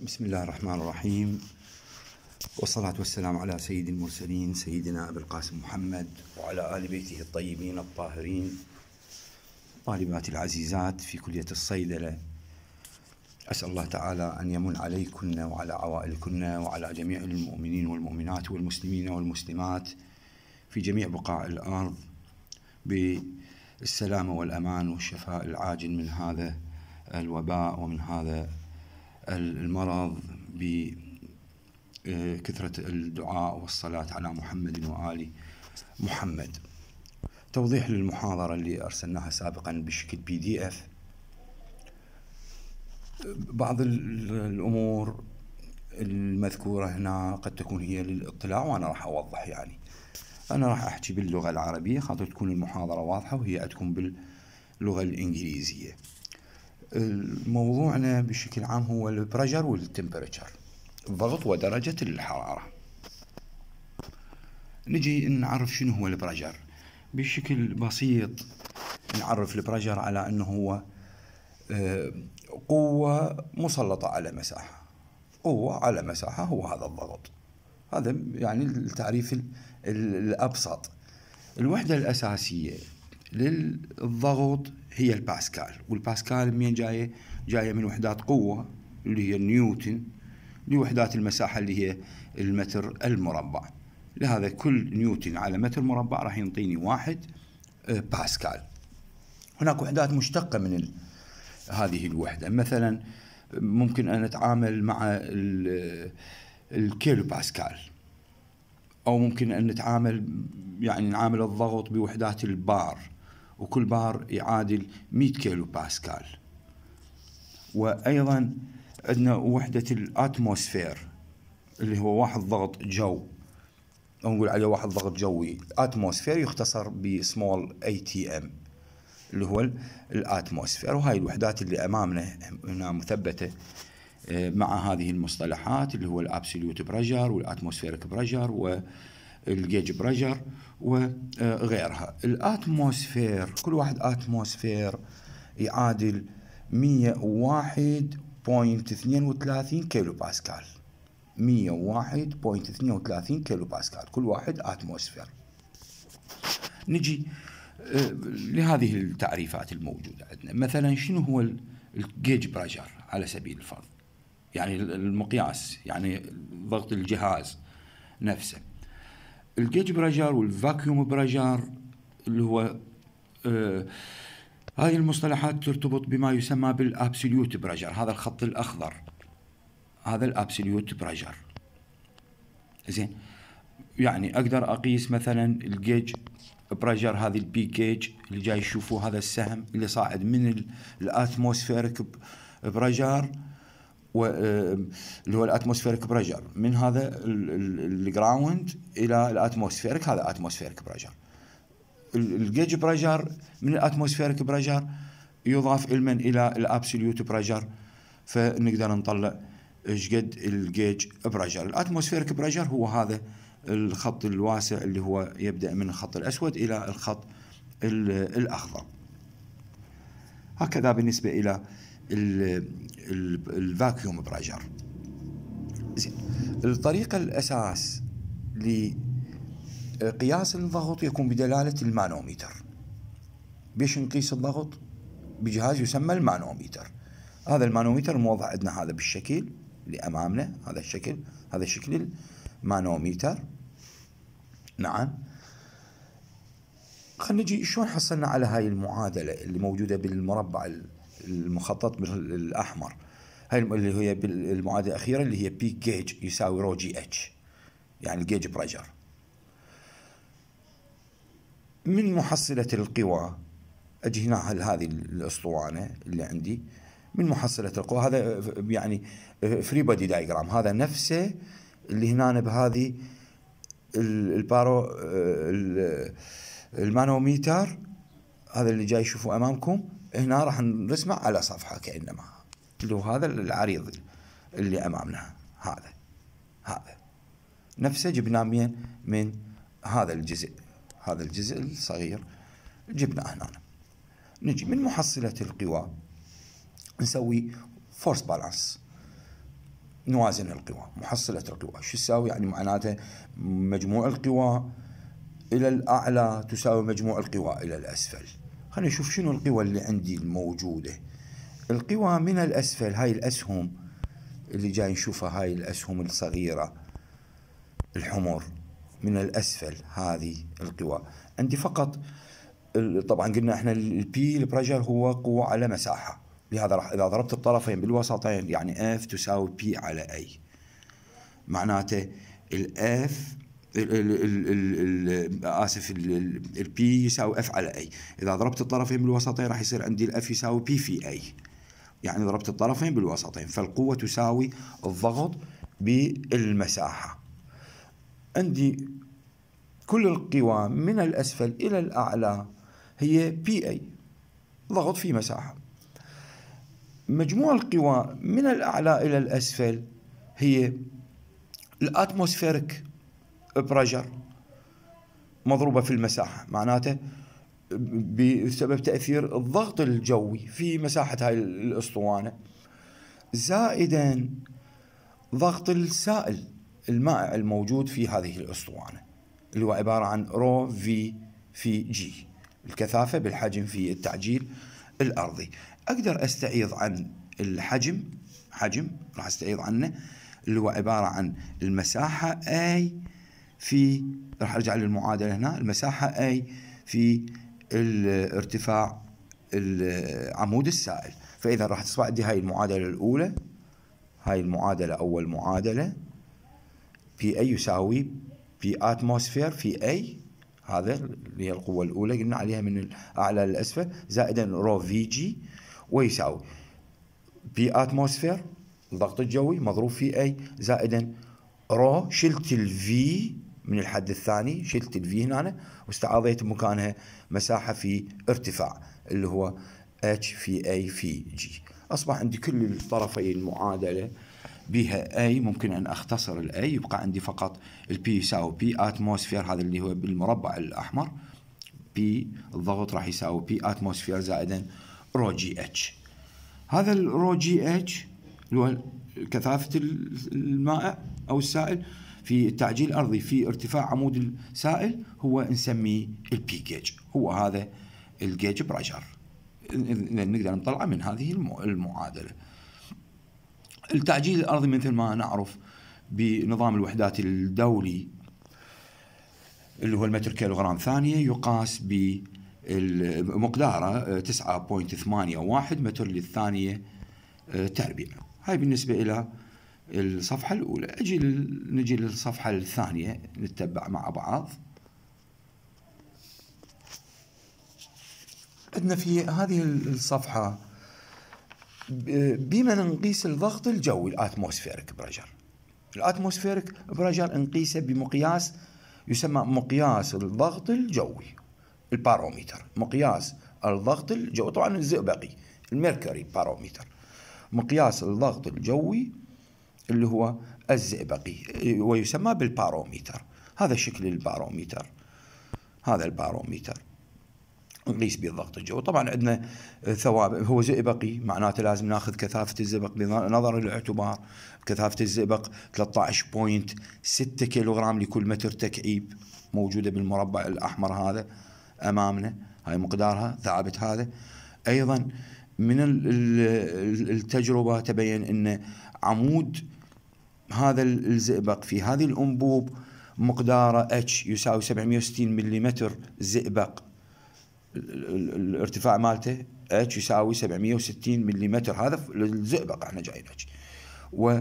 بسم الله الرحمن الرحيم. والصلاة والسلام على سيد المرسلين سيدنا أبي القاسم محمد وعلى آل بيته الطيبين الطاهرين. طالباتي العزيزات في كلية الصيدلة أسأل الله تعالى أن يمن عليكن وعلى عوائلكن وعلى جميع المؤمنين والمؤمنات والمسلمين والمسلمات في جميع بقاع الأرض بالسلامة والأمان والشفاء العاجل من هذا الوباء ومن هذا المرض بكثرة الدعاء والصلاة على محمد وآل محمد. توضيح للمحاضرة اللي أرسلناها سابقا بشكل بي دي اف بعض الأمور المذكورة هنا قد تكون هي للاطلاع وأنا راح أوضح يعني. أنا راح أحكي باللغة العربية خاطر تكون المحاضرة واضحة وهي عندكم باللغة الإنجليزية. موضوعنا بشكل عام هو ال pressure وال temperature الضغط ودرجة الحرارة. نجي نعرف شنو هو ال pressure بشكل بسيط نعرف ال pressure على أنه هو آه، قوة مسلطة على مساحة. قوة على مساحة هو هذا الضغط. هذا يعني التعريف الأبسط. الوحدة الأساسية للضغط هي الباسكال. والباسكال منين جاية؟ جاية من وحدات قوة اللي هي نيوتن لوحدات المساحة اللي هي المتر المربع. لهذا كل نيوتن على متر مربع راح ينطيني واحد آه، باسكال. هناك وحدات مشتقة من هذه الوحدة. مثلا ممكن أن نتعامل مع الكيلو باسكال. أو ممكن أن نتعامل يعني نعامل الضغط بوحدات البار. وكل بار يعادل 100 كيلو باسكال. وأيضا عندنا وحدة ال atmosphere اللي هو واحد ضغط جو. أو نقول عليه واحد ضغط جوي. atmosphere يختصر ب small atm اللي هو ال atmosphere. وهاي الوحدات اللي أمامنا هنا مثبتة آه، مع هذه المصطلحات اللي هو ال absolute pressure وال atmospheric pressure وال gauge pressure وغيرها ال atmosphere كل واحد atmosphere يعادل 101.32 كيلو باسكال 101.32 كيلو باسكال كل واحد atmosphere نجي آه، لهذه التعريفات الموجودة عندنا. مثلا شنو هو ال gauge pressure على سبيل الفرض؟ يعني المقياس يعني ضغط الجهاز نفسه. ال gauge pressure وال vacuum pressure اللي هو آه هذه المصطلحات ترتبط بما يسمى بال absolute pressure هذا الخط الأخضر. هذا ال absolute pressure زين؟ يعني أقدر أقيس مثلا ال gauge pressure هذه ال P gauge اللي جاي يشوفوه هذا السهم اللي صاعد من ال atmospheric pressure آه، اللي هو ال atmospheric pressure. من هذا الجراوند إلى الاتموسفيرك هذا اتموسفيرك بريشر الجيج بريشر من الاتموسفيرك بريشر يضاف علما إلى ال absolute pressure فنقدر نطلع إيش قد ال gauge pressure ال atmospheric pressure هو هذا الخط الواسع اللي هو يبدأ من الخط الأسود إلى الخط الأخضر. هكذا بالنسبة إلى ال vacuum pressure زين. الطريقة الأساس لقياس الضغط يكون بدلالة المانومتر. بيش نقيس الضغط؟ بجهاز يسمى المانومتر. هذا المانومتر موضع عندنا هذا بالشكل اللي أمامنا هذا الشكل هذا شكل المانومتر. نعم. خلينا نجي شلون حصلنا على هاي المعادلة اللي موجودة بالمربع المخطط بالاحمر هاي اللي هي المعادله الأخيرة اللي هي P gauge يساوي رو جي اتش يعني ال gauge pressure من محصلة القوى؟ أجي هنا هذه الأسطوانة اللي عندي. من محصلة القوى؟ هذا يعني free body diagram هذا نفسه اللي هنا بهذه البارو المانوميتر. هذا اللي جاي يشوفه أمامكم. هنا راح نرسمه على صفحة كأنما. اللي هو هذا العريض اللي أمامنا. هذا. هذا. نفسه جبناه من من هذا الجزء. هذا الجزء الصغير. جبناه هنا. نجي من محصلة القوى. نسوي فورس بالانس نوازن القوى. محصلة القوى. شو تساوي؟ يعني معناته مجموع القوى إلى الأعلى تساوي مجموع القوى إلى الأسفل. خلينا نشوف شنو القوى اللي عندي الموجودة. القوى من الأسفل هاي الأسهم اللي جاي نشوفها هاي الأسهم الصغيرة الحمر من الأسفل هذه القوى. عندي فقط طبعا قلنا إحنا ال P ال pressure هو قوة على مساحة. لهذا راح إذا ضربت الطرفين بالوسطين يعني F تساوي P على A معناته ال F آسف ال P يساوي F على A إذا ضربت الطرفين بالوسطين راح يصير عندي ال F يساوي P في A يعني ضربت الطرفين بالوسطين فالقوة تساوي الضغط بالمساحة. عندي كل القوى من الأسفل إلى الأعلى هي P A ضغط في مساحة. مجموع القوى من الأعلى إلى الأسفل هي ال atmospheric pressure مضروبة في المساحة. معناته بسبب تأثير الضغط الجوي في مساحة هاي الأسطوانة. زائدا ضغط السائل المائع الموجود في هذه الأسطوانة اللي هو عبارة عن رو في في جي الكثافة بالحجم في التعجيل الأرضي. أقدر أستعيض عن الحجم حجم راح أستعيض عنه اللي هو عبارة عن المساحة A في راح أرجع للمعادلة هنا المساحة A في الارتفاع عمود السائل. فإذا راح تصبح عندي هاي المعادلة الأولى هاي المعادلة أول معادلة P A يساوي P atmosphere في A هذا اللي هي القوة الأولى قلنا عليها من الأعلى للأسفل زائدا rho V G ويساوي P atmosphere الضغط الجوي مضروب في A زائدا rho شلت ال V من الحد الثاني شلت ال V هنا واستعاضيت مكانها مساحة في ارتفاع اللي هو اتش في اي في جي أصبح عندي كل الطرفي المعادلة بها A ممكن أن أختصر ال A يبقى عندي فقط ال P يساوي P atmosphere هذا اللي هو بالمربع الأحمر. P الضغط راح يساوي P atmosphere زائدا rho G H هذا ال rho G H اللي هو كثافة المائع أو السائل في التعجيل الأرضي في ارتفاع عمود السائل هو نسميه ال P gauge هو هذا ال gauge pressure نقدر نطلعه من هذه المعادلة. التعجيل الأرضي مثل ما نعرف بنظام الوحدات الدولي اللي هو المتر كيلوغرام ثانية يقاس ب مقداره 9.81 متر للثانية آه، تربيع. هاي بالنسبة إلى الصفحة الأولى. أجي نجي للصفحة الثانية نتبع مع بعض. عندنا في هذه الصفحة بما نقيس الضغط الجوي ال atmospheric pressure ال atmospheric pressure نقيسه بمقياس يسمى مقياس الضغط الجوي الباروميتر. مقياس الضغط الجوي طبعا الزئبقي ال mercury barometer. مقياس الضغط الجوي اللي هو الزئبقي ويسمى بالباروميتر. هذا شكل الباروميتر. هذا الباروميتر. نقيس به الضغط الجوي طبعا عندنا ثوابت هو زئبقي معناته لازم ناخذ كثافة الزئبق بنظر الاعتبار. كثافة الزئبق 13.6 كيلوغرام لكل متر تكعيب موجودة بالمربع الأحمر هذا أمامنا. هاي مقدارها ثابت هذا. أيضا من التجربة تبين إن عمود هذا الزئبق في هذه الأنبوب مقداره H يساوي 760 ملم زئبق. الارتفاع مالته H يساوي 760 ملم هذا الزئبق إحنا جايين H و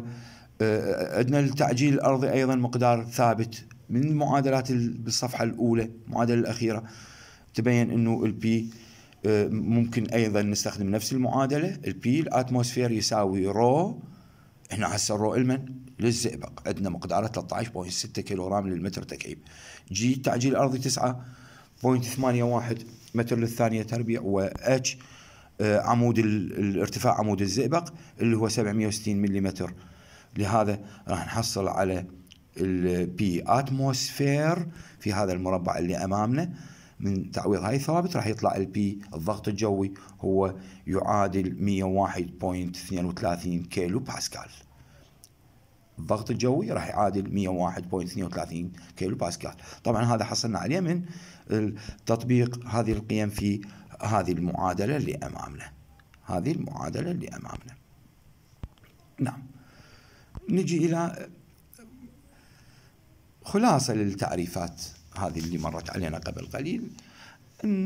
آه، عندنا التعجيل الأرضي أيضا مقدار ثابت من المعادلات بالصفحة الأولى المعادلة الأخيرة. تبين إنه ال P آه، ممكن أيضا نستخدم نفس المعادلة. ال P ال atmosphere يساوي rho إحنا هسه ال rho المن. للزئبق. عندنا مقداره 13.6 كيلوغرام للمتر تكعيب. G التعجيل الارضي 9.81 متر للثانية تربيع و H آه، عمود الارتفاع عمود الزئبق اللي هو 760 ملم لهذا راح نحصل على ال P atmosphere في هذا المربع اللي أمامنا. من تعويض هاي الثوابت راح يطلع ال P الضغط الجوي هو يعادل 101.32 كيلو باسكال. الضغط الجوي راح يعادل 101.32 كيلو باسكال طبعا هذا حصلنا عليه من تطبيق هذه القيم في هذه المعادلة اللي أمامنا. هذه المعادلة اللي أمامنا. نعم. نجي إلى خلاصة للتعريفات هذه اللي مرت علينا قبل قليل.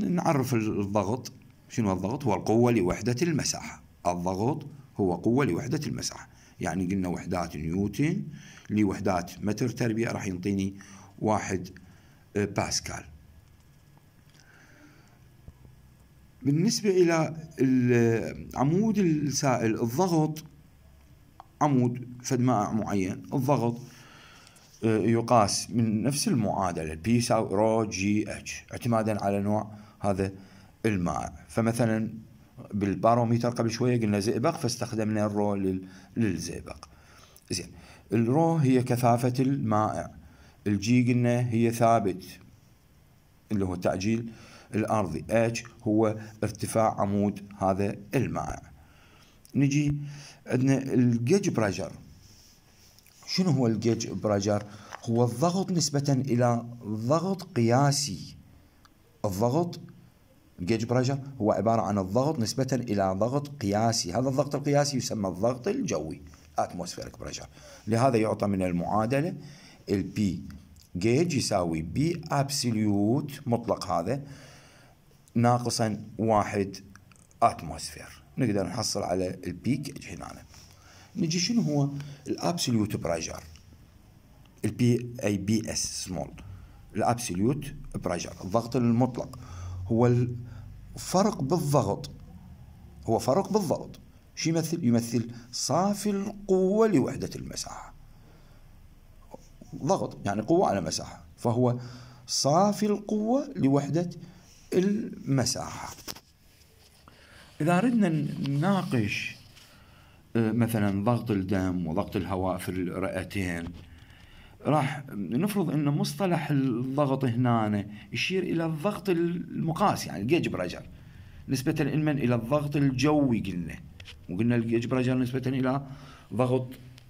نعرف الضغط. شنو الضغط؟ هو القوة لوحدة المساحة. الضغط هو قوة لوحدة المساحة. يعني قلنا وحدات نيوتن لوحدات متر تربيع راح ينطيني واحد آه، باسكال. بالنسبة إلى عمود السائل الضغط عمود فد مائع معين الضغط آه، يقاس من نفس المعادلة P يساوي rho G H اعتمادا على نوع هذا المائع فمثلا بالباروميتر قبل شوية قلنا زئبق فاستخدمنا ال rho للزئبق. زين. ال rho هي كثافة المائع. ال G قلنا هي ثابت اللي هو التعجيل الأرضي H هو ارتفاع عمود هذا المائع. نجي عندنا ال gauge pressure شنو هو ال gauge pressure هو الضغط نسبة إلى ضغط قياسي. الضغط ال gauge pressure هو عبارة عن الضغط نسبة إلى ضغط قياسي. هذا الضغط القياسي يسمى الضغط الجوي atmospheric pressure لهذا يعطى من المعادلة ال P gauge يساوي P absolute مطلق هذا ناقصا واحد atmosphere نقدر نحصل على ال P gauge هنا. نجي شنو هو ال absolute pressure ال P A B S small ال absolute pressure الضغط المطلق. هو الفرق بالضغط. هو فرق بالضغط. شو يمثل؟ يمثل صافي القوة لوحدة المساحة. ضغط يعني قوة على مساحة. فهو صافي القوة لوحدة المساحة. إذا أردنا نناقش آه، مثلا ضغط الدم وضغط الهواء في الرئتين راح نفرض إن مصطلح الضغط هنا يشير إلى الضغط المقاس يعني ال gauge pressure نسبة علما إلى الضغط الجوي قلنا. وقلنا ال gauge pressure نسبة إلى ضغط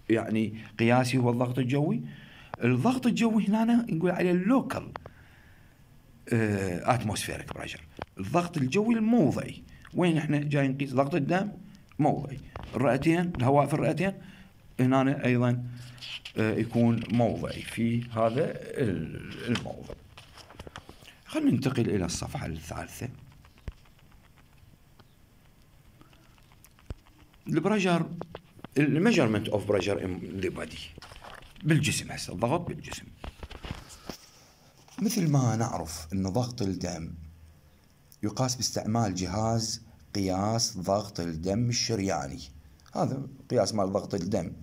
يعني قياسي هو الضغط الجوي. الضغط الجوي هنا نقول عليه ال local atmospheric pressure الضغط الجوي الموضعي. وين إحنا جاي نقيس ضغط الدم؟ موضعي. الرئتين الهواء في الرئتين. هنا أيضا آه، يكون موضعي في هذا الموضع. خلينا ننتقل إلى الصفحة الثالثة. ال pressure ال measurement of in the body بالجسم هسه الضغط بالجسم. مثل ما نعرف أن ضغط الدم يقاس باستعمال جهاز قياس ضغط الدم الشرياني. هذا قياس مال ضغط الدم.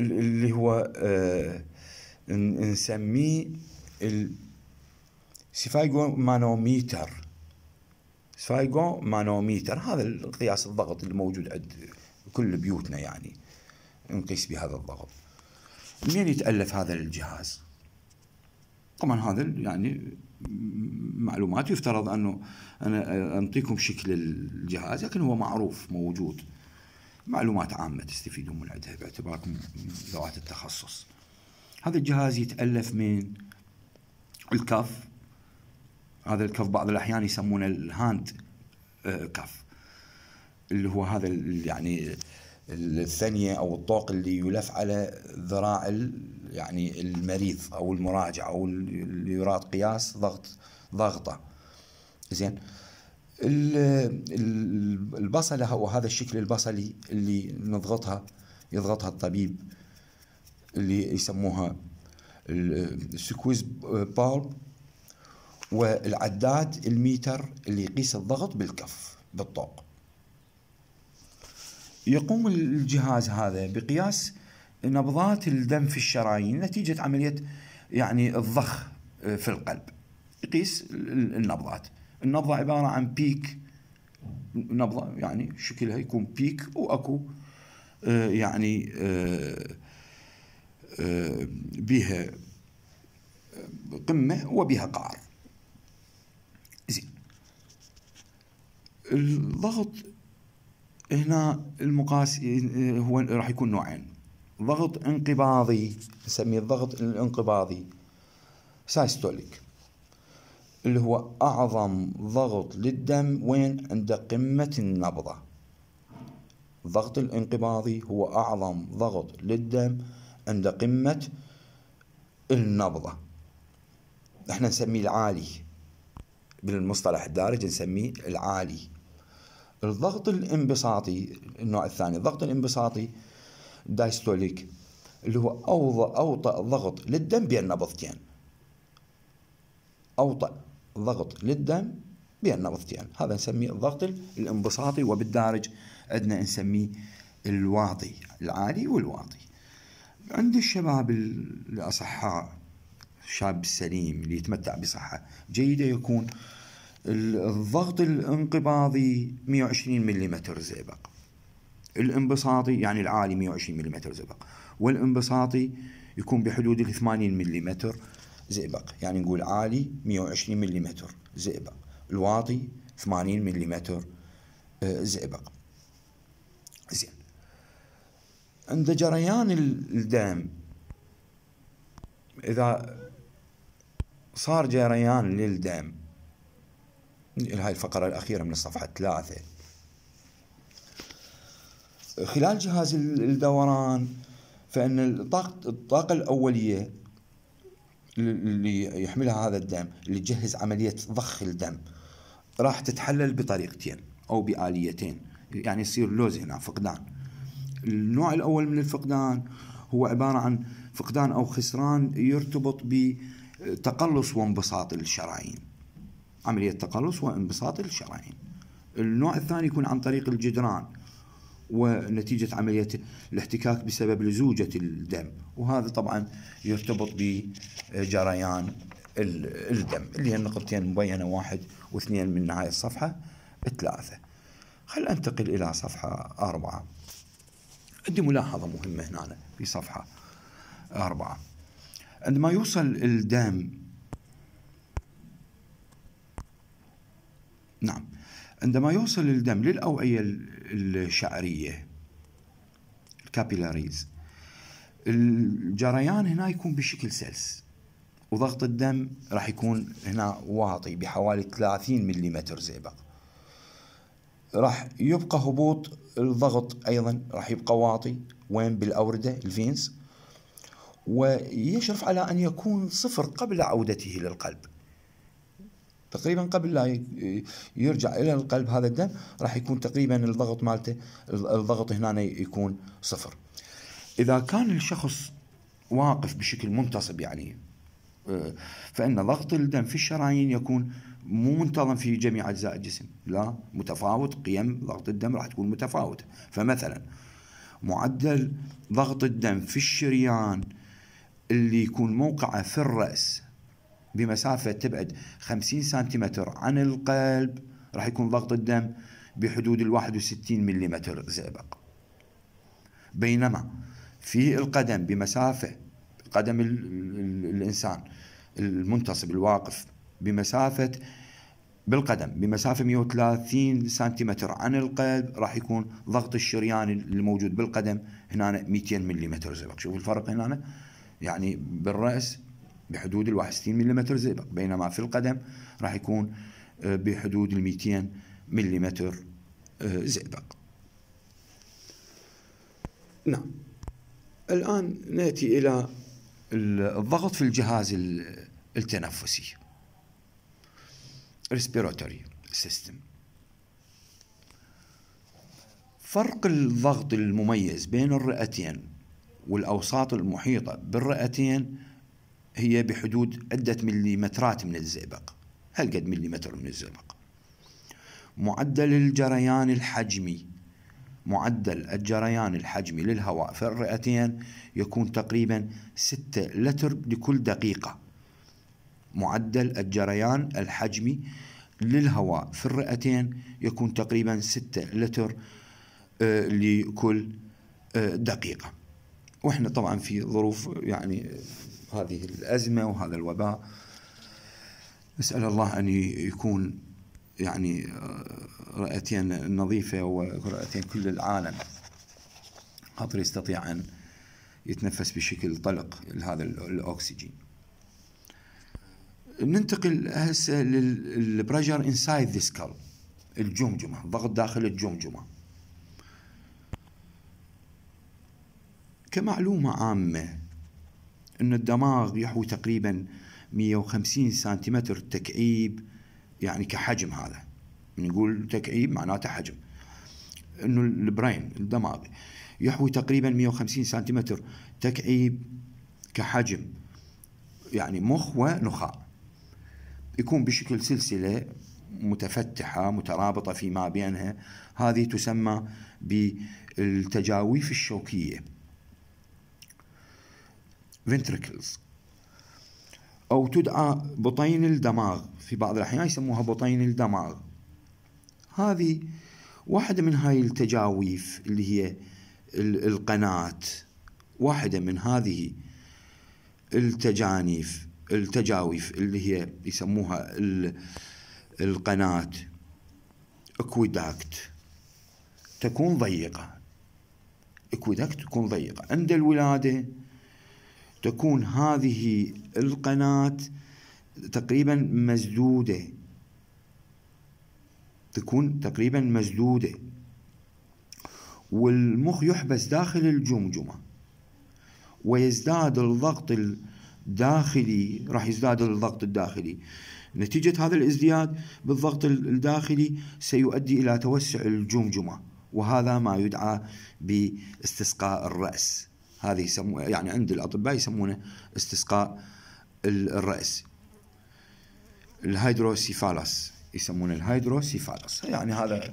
اللي هو آه نسميه ال sphygmomanometer sphygmomanometer هذا القياس الضغط اللي موجود عند كل بيوتنا يعني نقيس بهذا الضغط. منين يتألف هذا الجهاز طبعا هذا يعني معلومات يفترض أنه أنا أنطيكم شكل الجهاز لكن هو معروف موجود. معلومات عامة تستفيدون من عندها باعتباركم ذوات التخصص. هذا الجهاز يتألف من الكف. هذا الكف بعض الأحيان يسمونه الهاند آه، كف. اللي هو هذا يعني الثانية أو الطوق اللي يلف على ذراع يعني المريض أو المراجع أو اللي يراد قياس ضغط ضغطة. زين؟ البصلة أو هذا الشكل البصلي اللي نضغطها يضغطها الطبيب اللي يسموها السكويز بالب والعداد الميتر اللي يقيس الضغط بالكف بالطوق. يقوم الجهاز هذا بقياس نبضات الدم في الشرايين نتيجة عملية يعني الضخ في القلب يقيس النبضات. النبضة عبارة عن بيك نبضة يعني شكلها يكون بيك وأكو آه، يعني آه، بها قمة وبها قعر. زين. الضغط هنا المقاس هو راح يكون نوعين. ضغط انقباضي نسميه الضغط الانقباضي. سايستوليك. اللي هو أعظم ضغط للدم وين؟ عند قمة النبضة. الضغط الانقباضي هو أعظم ضغط للدم عند قمة النبضة. إحنا نسميه العالي. بالمصطلح الدارج نسميه العالي. الضغط الانبساطي النوع الثاني الضغط الانبساطي دايستوليك اللي هو أوطى ضغط للدم بين نبضتين. أوطى ضغط للدم بين نبضتين هذا نسميه الضغط الانبساطي وبالدارج عندنا نسميه الواطي العالي والواطي. عند الشباب الأصحاء الشاب السليم اللي يتمتع بصحة جيدة يكون الضغط الانقباضي 120 ملم زئبق. الانبساطي يعني العالي 120 ملم زئبق. والانبساطي يكون بحدود ال 80 ملم زئبق. يعني نقول عالي 120 ملم زئبق. الواطي 80 ملم زئبق. زين. عند جريان الدم إذا صار جريان للدم هاي الفقرة الأخيرة من الصفحة ثلاثة خلال جهاز الدوران فإن الطاقة, الطاقة الأولية اللي يحملها هذا الدم اللي تجهز عملية ضخ الدم. راح تتحلل بطريقتين أو بآليتين. يعني يصير لوز هنا فقدان. النوع الأول من الفقدان هو عبارة عن فقدان أو خسران يرتبط بتقلص وانبساط الشرايين. عملية تقلص وانبساط الشرايين. النوع الثاني يكون عن طريق الجدران. ونتيجة عملية الاحتكاك بسبب لزوجة الدم. وهذا طبعا يرتبط بجريان الدم اللي هي النقطتين مبينة واحد واثنين من نهاية الصفحة ثلاثة. خل أنتقل إلى صفحة أربعة. عندي ملاحظة مهمة هنا في صفحة أربعة. عندما يوصل الدم نعم. عندما يوصل الدم للأوعية الشعرية ال capillaries الجريان هنا يكون بشكل سلس وضغط الدم راح يكون هنا واطي بحوالي 30 ملم زئبق. راح يبقى هبوط الضغط أيضا راح يبقى واطي وين؟ بالأوردة ال veins ويشرف على أن يكون صفر قبل عودته للقلب. تقريبا قبل لا يرجع إلى القلب هذا الدم راح يكون تقريبا الضغط مالته الضغط هنا يكون صفر. إذا كان الشخص واقف بشكل منتصب يعني آه، فإن ضغط الدم في الشرايين يكون مو منتظم في جميع أجزاء الجسم. لا متفاوت قيم ضغط الدم راح تكون متفاوتة. فمثلا معدل ضغط الدم في الشريان اللي يكون موقعه في الرأس بمسافة تبعد 50 سنتيمتر عن القلب راح يكون ضغط الدم بحدود ال 61 ملم زئبق بينما في القدم بمسافة قدم الإنسان المنتصب الواقف بمسافة بالقدم بمسافة 130 سنتيمتر عن القلب راح يكون ضغط الشريان الموجود بالقدم هنا 200 ملم زئبق شوف الفرق هنا يعني بالرأس بحدود ال 61 ملم زئبق. بينما في القدم راح يكون آه، بحدود ال 200 ملم زئبق. نعم. الآن نأتي إلى الضغط في الجهاز التنفسي. Respiratory system. فرق الضغط المميز بين الرئتين والأوساط المحيطة بالرئتين هي بحدود عدة مليمترات من الزئبق. هل قد مليمتر من الزئبق؟ معدل الجريان الحجمي معدل الجريان الحجمي للهواء في الرئتين يكون تقريبا 6 لتر لكل دقيقة. معدل الجريان الحجمي للهواء في الرئتين يكون تقريبا 6 لتر آه، لكل آه، دقيقة. وإحنا طبعا في ظروف يعني هذه الأزمة وهذا الوباء. نسأل الله أن يكون يعني آه، رئتين نظيفة ورئتين كل العالم خاطر يستطيع أن يتنفس بشكل طلق هذا الأكسجين. ننتقل هسه لل pressure inside the skull الجمجمة ضغط داخل الجمجمة. كمعلومة عامة أن الدماغ يحوي تقريبا 150 سنتيمتر تكعيب يعني كحجم هذا. نقول تكعيب معناته حجم. إنه ال brain الدماغ يحوي تقريبا 150 سنتيمتر تكعيب كحجم. يعني مخ ونخاع. يكون بشكل سلسلة متفتحة مترابطة فيما بينها. هذه تسمى بالتجاويف الشوكية. Ventricles أو تدعى بطين الدماغ. في بعض الأحيان يسموها بطين الدماغ. هذه واحدة من هاي التجاويف اللي هي القناة. واحدة من هذه التجاويف التجاويف اللي هي يسموها القناة. aqueduct تكون ضيقة. aqueduct تكون ضيقة. عند الولادة تكون هذه القناة تقريبا مسدودة تكون تقريبا مسدودة والمخ يحبس داخل الجمجمة ويزداد الضغط الداخلي راح يزداد الضغط الداخلي. نتيجة هذا الازدياد بالضغط الداخلي سيؤدي إلى توسع الجمجمة وهذا ما يدعى باستسقاء الرأس. هذه يسمونه يعني عند الأطباء يسمونه استسقاء الرأس. الهيدروسيفالس يسمونه الهيدروسيفالس يعني هذا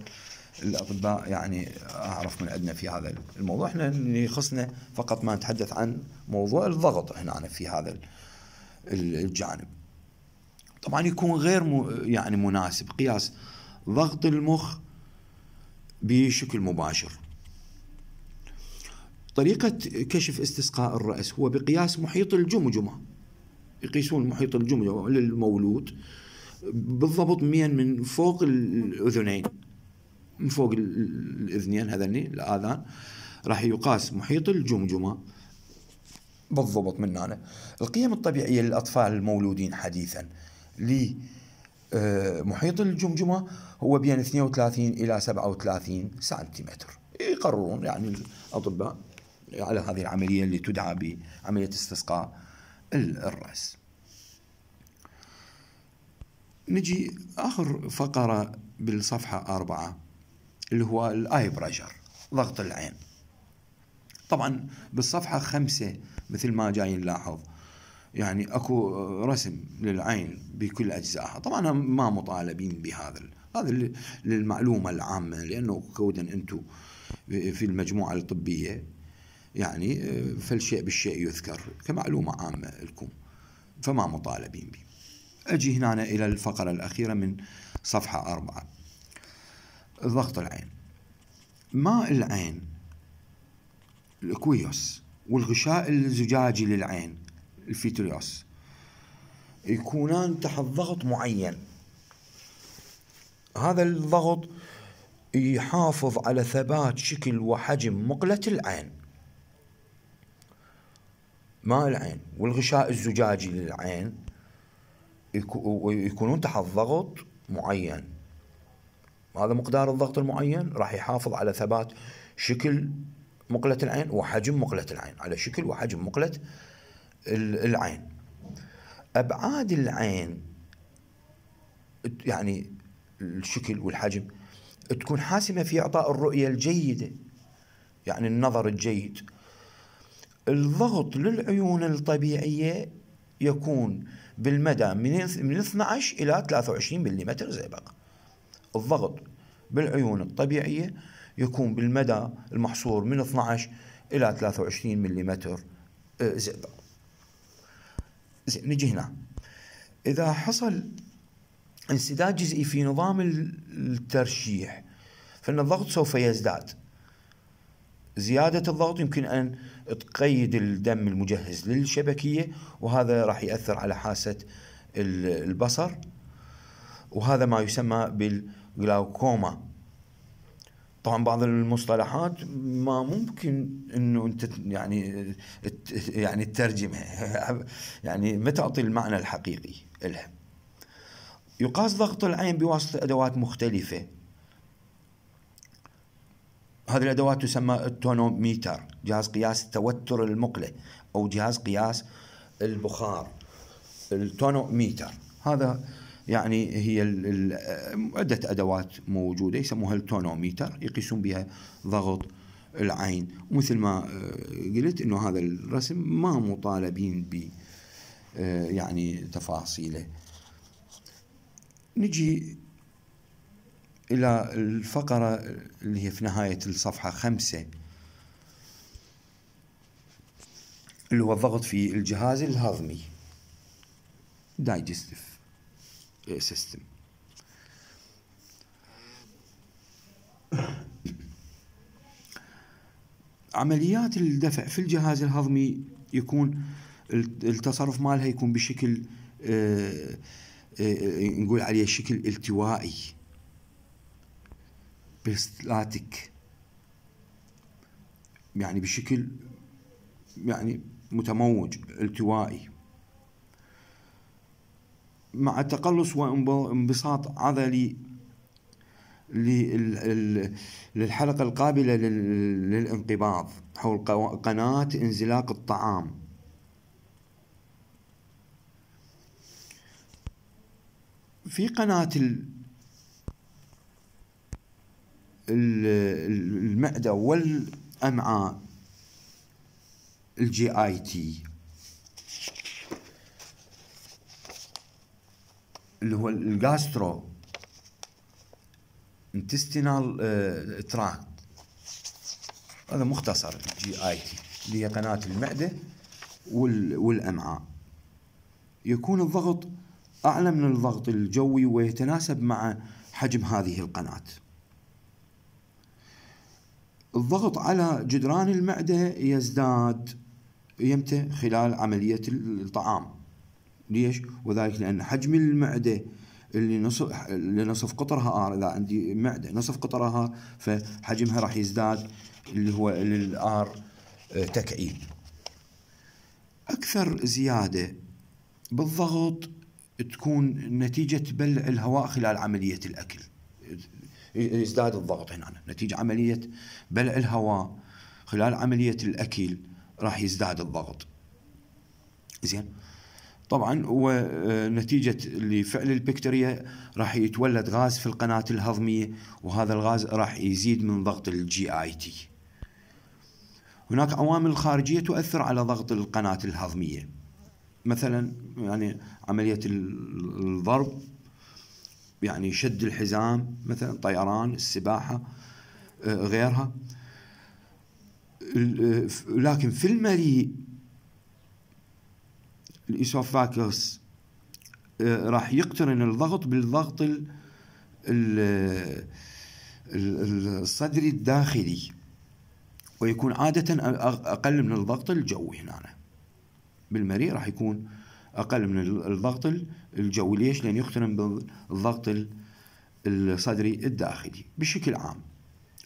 الأطباء يعني أعرف من عندنا في هذا الموضوع. إحنا يخصنا فقط ما نتحدث عن موضوع الضغط هنا في هذا الجانب. طبعا يكون غير يعني مناسب. قياس ضغط المخ بشكل مباشر. طريقة كشف استسقاء الرأس هو بقياس محيط الجمجمة يقيسون محيط الجمجمة للمولود بالضبط مين من فوق الأذنين من فوق الأذنين هذني الآذان راح يقاس محيط الجمجمة بالضبط من هنا. القيم الطبيعية للأطفال المولودين حديثا لمحيط الجمجمة هو بين 32 إلى 37 سنتيمتر. يقررون يعني الأطباء على هذه العملية اللي تدعى بعملية استسقاء الرأس. نجي آخر فقرة بالصفحة أربعة اللي هو ال eye pressure ضغط العين. طبعا بالصفحة خمسة مثل ما جاي نلاحظ يعني أكو رسم للعين بكل أجزائها. طبعا ما مطالبين بهذا هذا للمعلومة العامة لأنه كودا أنتم في المجموعة الطبية. يعني فالشيء بالشيء يذكر كمعلومة عامة لكم فما مطالبين به أجي هنا إلى الفقرة الأخيرة من صفحة أربعة. ضغط العين. ماء العين؟ الكويوس والغشاء الزجاجي للعين الفيتريوس. يكونان تحت ضغط معين. هذا الضغط يحافظ على ثبات شكل وحجم مقلة العين. ماء العين والغشاء الزجاجي للعين يكونون تحت ضغط معين. هذا مقدار الضغط المعين راح يحافظ على ثبات شكل مقلة العين وحجم مقلة العين على شكل وحجم مقلة العين. أبعاد العين يعني الشكل والحجم تكون حاسمة في إعطاء الرؤية الجيدة يعني النظر الجيد. الضغط للعيون الطبيعية يكون بالمدى من 12 إلى 23 ملم زئبق. الضغط بالعيون الطبيعية يكون بالمدى المحصور من 12 إلى 23 ملم زئبق. زين نجي هنا. إذا حصل انسداد جزئي في نظام الترشيح فإن الضغط سوف يزداد. زيادة الضغط يمكن أن تقيد الدم المجهز للشبكية وهذا راح يأثر على حاسة البصر وهذا ما يسمى بالجلاوكوما. طبعا بعض المصطلحات ما ممكن إنه أنت يعني يعني تترجمها. يعني ما تعطي المعنى الحقيقي لها. يقاس ضغط العين بواسطة أدوات مختلفة. هذه الأدوات تسمى ال tonometer جهاز قياس التوتر المقلة أو جهاز قياس البخار ال tonometer. هذا يعني هي عدة أدوات موجودة يسموها ال tonometer يقيسون بها ضغط العين. ومثل ما آه، قلت إنه هذا الرسم ما مطالبين ب آه، يعني تفاصيله. نجي إلى الفقرة اللي هي في نهاية الصفحة خمسة. اللي هو الضغط في الجهاز الهضمي. Digestive system. عمليات الدفع في الجهاز الهضمي يكون التصرف مالها يكون بشكل آه، آه، نقول عليه شكل التوائي. بستلاتيك يعني بشكل يعني متموج التوائي. مع تقلص وانبساط عضلي للحلقة القابلة للانقباض حول قناة انزلاق الطعام. في قناة المعدة والأمعاء الجي اي تي اللي هو ال gastrointestinal tract هذا مختصر ال GIT اللي هي قناة المعدة والأمعاء. يكون الضغط أعلى من الضغط الجوي ويتناسب مع حجم هذه القناة. الضغط على جدران المعدة يزداد يمتى خلال عملية الطعام. ليش؟ وذلك لأن حجم المعدة اللي نصف اللي نصف قطرها ار اذا عندي معدة نصف قطرها فحجمها راح يزداد اللي هو للار آه، تكعيب. أكثر زيادة بالضغط تكون نتيجة بلع الهواء خلال عملية الأكل. يزداد الضغط. هنا نتيجة عملية بلع الهواء خلال عملية الأكل راح يزداد الضغط. زين؟ طبعا ونتيجة لفعل البكتيريا راح يتولد غاز في القناة الهضمية وهذا الغاز راح يزيد من ضغط ال GIT هناك عوامل خارجية تؤثر على ضغط القناة الهضمية. مثلا يعني عملية الضرب. يعني شد الحزام مثلا طيران السباحة آه، غيرها. آه، لكن في المريء الإسوفاكوس آه، راح يقترن الضغط بالضغط الصدري الداخلي ويكون عادة أقل من الضغط الجوي هنا. بالمريء راح يكون أقل من الضغط الجوي. ليش؟ لأن يقترن بالضغط الصدري الداخلي. بشكل عام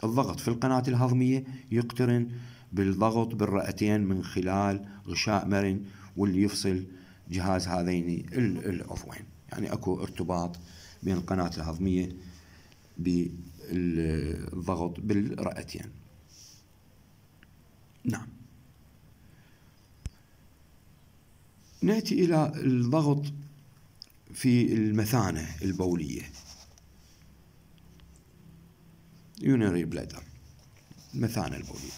الضغط في القناة الهضمية يقترن بالضغط بالرئتين من خلال غشاء مرن واللي يفصل جهاز هذين العضوين. يعني أكو ارتباط بين القناة الهضمية بالضغط بالرئتين. نعم. نأتي إلى الضغط في المثانة البولية. يونري بلادر المثانة البولية.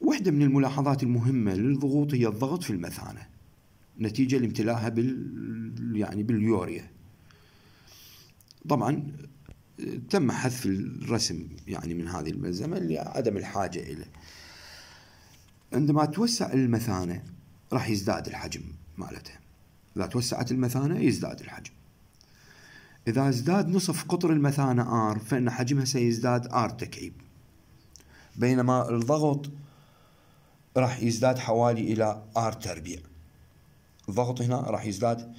واحدة من الملاحظات المهمة للضغوط هي الضغط في المثانة نتيجة لامتلاءها بال يعني باليوريا. طبعا تم حذف الرسم يعني من هذه الملزمة لعدم الحاجة إليه عندما توسع المثانة راح يزداد الحجم مالتها إذا توسعت المثانة يزداد الحجم. إذا ازداد نصف قطر المثانة R فإن حجمها سيزداد R تكعيب. بينما الضغط راح يزداد حوالي إلى R تربيع. الضغط هنا راح يزداد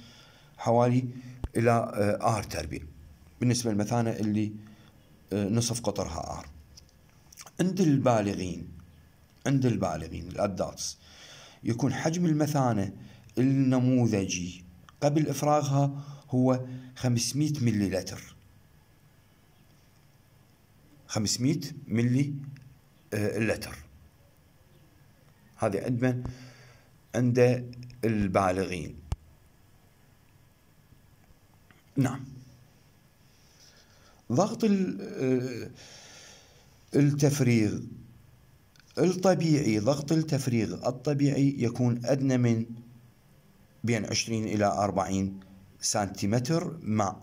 حوالي إلى آه، R تربيع. بالنسبة للمثانة اللي آه، نصف قطرها R عند البالغين عند البالغين الأدلتس يكون حجم المثانة النموذجي قبل إفراغها هو 500 ملي لتر 500 ملي لتر هذه عند من؟ عند البالغين. نعم. ضغط آه، التفريغ الطبيعي ضغط التفريغ الطبيعي يكون أدنى من بين 20 إلى 40 سنتيمتر مع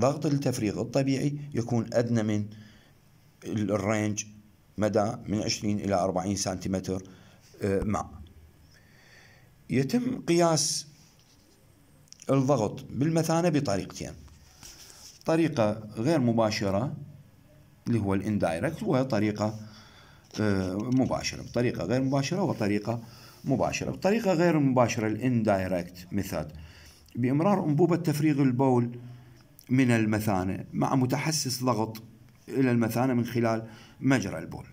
ضغط التفريغ الطبيعي يكون أدنى من الرينج مدى من 20 إلى 40 سنتيمتر آه، مع يتم قياس الضغط بالمثانة بطريقتين. طريقة غير مباشرة اللي هو ال indirect وطريقة آه، مباشرة. بطريقة غير مباشرة وطريقة مباشرة. بطريقة غير مباشرة ال indirect method. بإمرار أنبوبة تفريغ البول من المثانة مع متحسس ضغط إلى المثانة من خلال مجرى البول.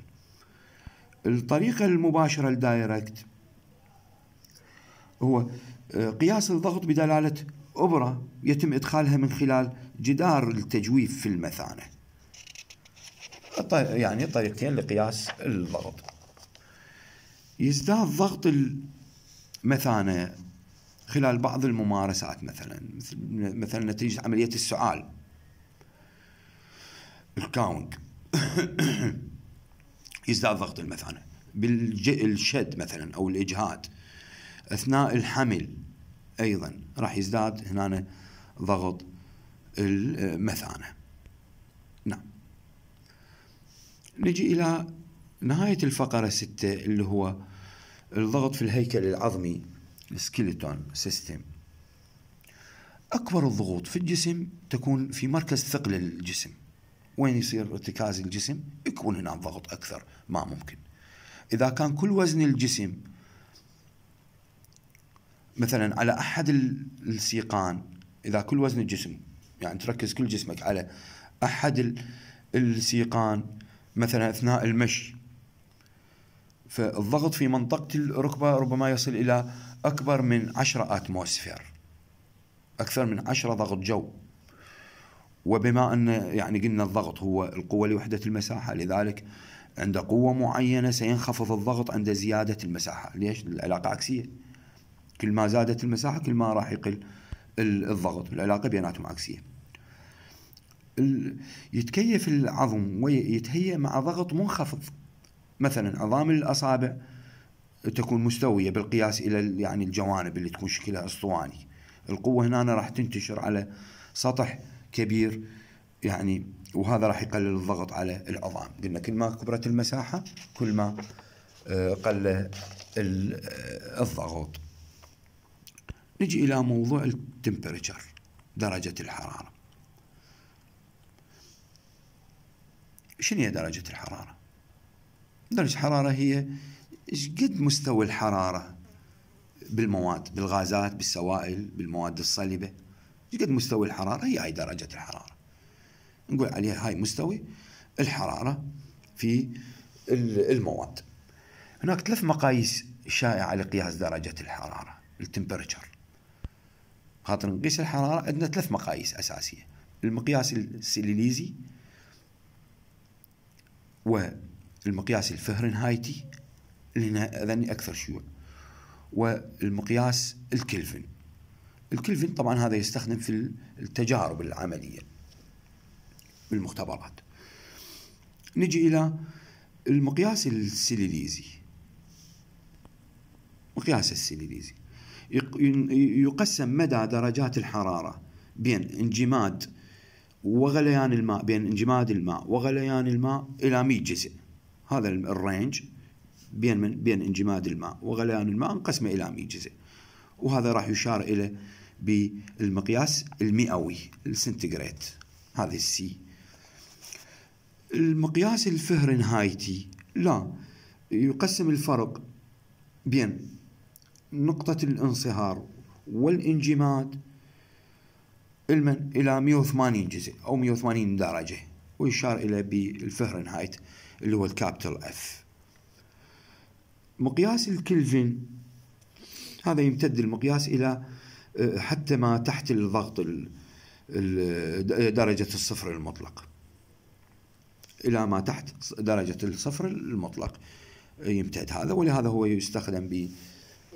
الطريقة المباشرة ال direct هو آه، قياس الضغط بدلالة أبرة يتم إدخالها من خلال جدار التجويف في المثانة. يعني طريقتين لقياس الضغط. يزداد ضغط المثانة خلال بعض الممارسات مثلا مثلا نتيجة عملية السعال الكاونج يزداد ضغط المثانة. بالشد مثلا أو الإجهاد. أثناء الحمل أيضا راح يزداد هنا ضغط المثانة نعم نجي إلى نهاية الفقرة ستة اللي هو الضغط في الهيكل العظمي ال skeleton system. أكبر الضغوط في الجسم تكون في مركز ثقل الجسم. وين يصير ارتكاز الجسم؟ يكون هنا ضغط أكثر ما ممكن. إذا كان كل وزن الجسم مثلا على أحد السيقان إذا كل وزن الجسم يعني تركز كل جسمك على أحد السيقان مثلا أثناء المشي. فالضغط في منطقة الركبة ربما يصل إلى أكبر من عشرة أتموسفير أكثر من عشرة ضغط جو. وبما أن يعني قلنا الضغط هو القوة لوحدة المساحة لذلك عند قوة معينة سينخفض الضغط عند زيادة المساحة. ليش؟ العلاقة عكسية. كل ما زادت المساحة كل ما راح يقل الضغط. العلاقة بيناتهم عكسية. يتكيف العظم ويتهيأ مع ضغط منخفض. مثلا عظام الأصابع تكون مستوية بالقياس إلى يعني الجوانب اللي تكون شكلها أسطواني. القوة هنا راح تنتشر على سطح كبير يعني وهذا راح يقلل الضغط على العظام. قلنا كل ما كبرت المساحة كل ما آه، قل آه، الضغط. نجي إلى موضوع التمبريتشر درجة الحرارة. شنو هي درجة الحرارة؟ درجة الحرارة هي إيش قد مستوى الحرارة بالمواد بالغازات بالسوائل بالمواد الصلبة؟ إيش قد مستوى الحرارة؟ هي هاي درجة الحرارة. نقول عليها هاي مستوي الحرارة في المواد. هناك ثلاث مقاييس شائعة لقياس درجة الحرارة التمبرتشر. خاطر نقيس الحرارة عندنا ثلاث مقاييس أساسية. المقياس السيليليزي والمقياس الفهرنهايتي هذني أكثر شيوع والمقياس الكلفن. الكلفن طبعا هذا يستخدم في التجارب العملية بالمختبرات. نجي إلى المقياس السيليليزي. مقياس السيليليزي. يقسم مدى درجات الحرارة بين انجماد وغليان الماء بين انجماد الماء وغليان الماء إلى 100 جزء هذا ال range بين من بين انجماد الماء وغليان الماء انقسم إلى 100 جزء وهذا راح يشار إلى بالمقياس المئوي السنتيغريت هذه ال C المقياس الفهرنهايتي لا يقسم الفرق بين نقطة الانصهار والانجماد إلمن إلى 180 جزء أو 180 درجة ويشار إلى بالفهرنهايت اللي هو ال capital F مقياس الكلفن هذا يمتد المقياس إلى آه، حتى ما تحت الضغط درجة الصفر المطلق. إلى ما تحت درجة الصفر المطلق يمتد هذا ولهذا هو يستخدم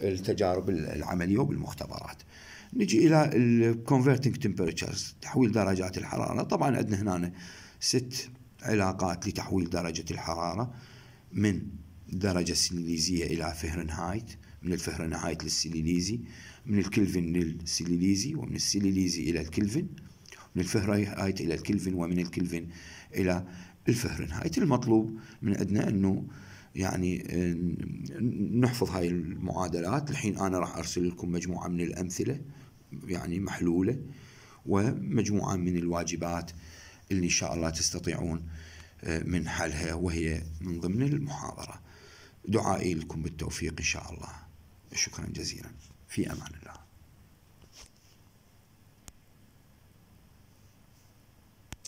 بالتجارب العملية وبالمختبرات. نجي إلى ال converting temperatures تحويل درجات الحرارة. طبعا عندنا هنا ست علاقات لتحويل درجة الحرارة من درجة سيليزية إلى فهرنهايت من الفهرنهايت للسيليزي من الكلفن للسيليزي ومن السيليزي إلى الكلفن من الفهرنهايت إلى الكلفن ومن الكلفن إلى الفهرنهايت. المطلوب من عندنا أنه يعني نحفظ هاي المعادلات. الحين أنا راح أرسل لكم مجموعة من الأمثلة. يعني محلولة ومجموعة من الواجبات اللي إن شاء الله تستطيعون آه، من حلها وهي من ضمن المحاضرة. دعائي لكم بالتوفيق إن شاء الله. شكرا جزيلا. في أمان الله.